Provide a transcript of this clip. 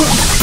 Whoa.